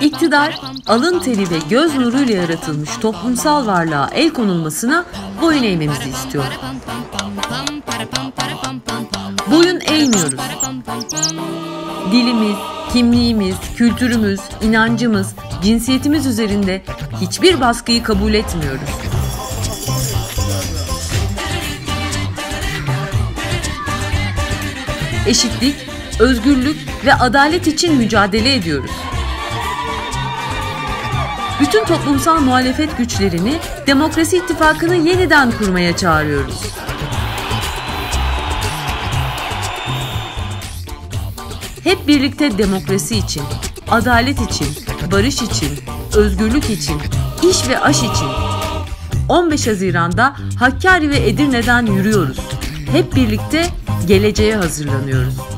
İktidar, alın teri ve göz nuruyla yaratılmış toplumsal varlığa el konulmasına boyun eğmemizi istiyor. Boyun eğmiyoruz. Dilimiz, kimliğimiz, kültürümüz, inancımız, cinsiyetimiz üzerinde hiçbir baskıyı kabul etmiyoruz. Eşitlik, özgürlük ve adalet için mücadele ediyoruz. Bütün toplumsal muhalefet güçlerini Demokrasi İttifakı'nı yeniden kurmaya çağırıyoruz. Hep birlikte demokrasi için, adalet için, barış için, özgürlük için, iş ve aş için 15 Haziran'da Hakkari ve Edirne'den yürüyoruz. Hep birlikte geleceğe hazırlanıyoruz.